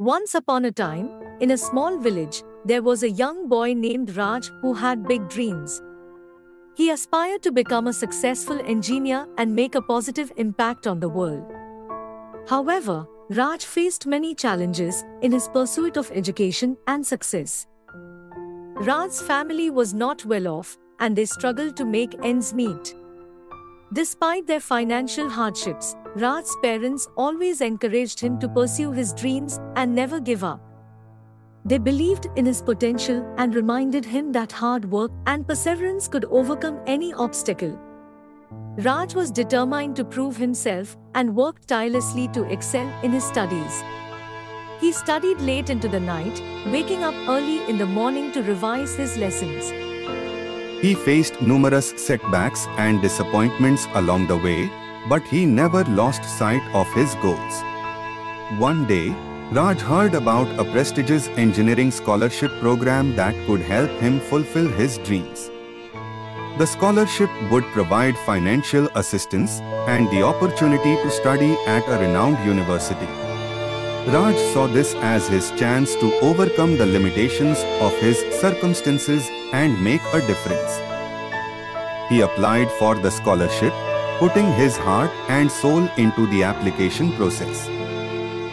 Once upon a time, in a small village, there was a young boy named Raj who had big dreams. He aspired to become a successful engineer and make a positive impact on the world. However, Raj faced many challenges in his pursuit of education and success. Raj's family was not well off and they struggled to make ends meet. Despite their financial hardships, Raj's parents always encouraged him to pursue his dreams and never give up. They believed in his potential and reminded him that hard work and perseverance could overcome any obstacle. Raj was determined to prove himself and worked tirelessly to excel in his studies. He studied late into the night, waking up early in the morning to revise his lessons. He faced numerous setbacks and disappointments along the way, but he never lost sight of his goals. One day, Raj heard about a prestigious engineering scholarship program that could help him fulfill his dreams. The scholarship would provide financial assistance and the opportunity to study at a renowned university. Raj saw this as his chance to overcome the limitations of his circumstances and make a difference. He applied for the scholarship, putting his heart and soul into the application process.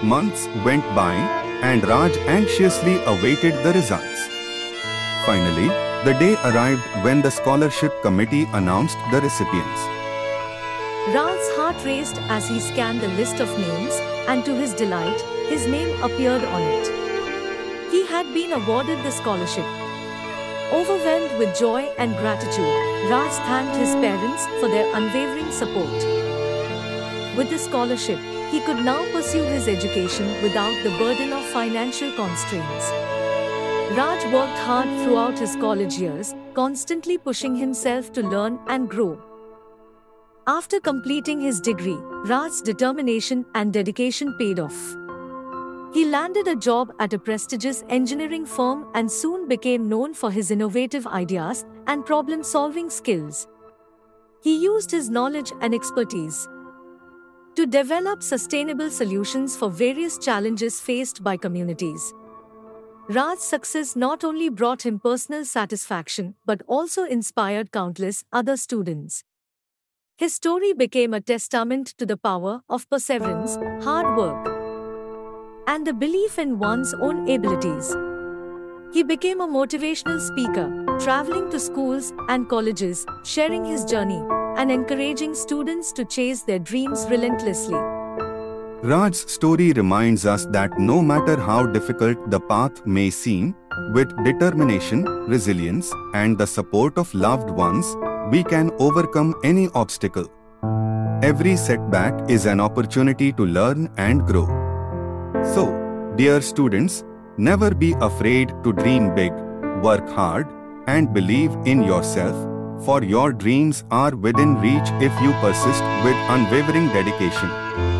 Months went by and Raj anxiously awaited the results. Finally, the day arrived when the scholarship committee announced the recipients. Raj's heart raced as he scanned the list of names, and to his delight, his name appeared on it. He had been awarded the scholarship. Overwhelmed with joy and gratitude, Raj thanked his parents for their unwavering support. With the scholarship, he could now pursue his education without the burden of financial constraints. Raj worked hard throughout his college years, constantly pushing himself to learn and grow. After completing his degree, Raj's determination and dedication paid off. He landed a job at a prestigious engineering firm and soon became known for his innovative ideas and problem solving skills. He used his knowledge and expertise to develop sustainable solutions for various challenges faced by communities. Raj's success not only brought him personal satisfaction but also inspired countless other students. His story became a testament to the power of perseverance, hard work, and the belief in one's own abilities. He became a motivational speaker, traveling to schools and colleges, sharing his journey, and encouraging students to chase their dreams relentlessly. Raj's story reminds us that no matter how difficult the path may seem, with determination, resilience, and the support of loved ones, we can overcome any obstacle. Every setback is an opportunity to learn and grow. So, dear students, never be afraid to dream big, work hard, and believe in yourself, for your dreams are within reach if you persist with unwavering dedication.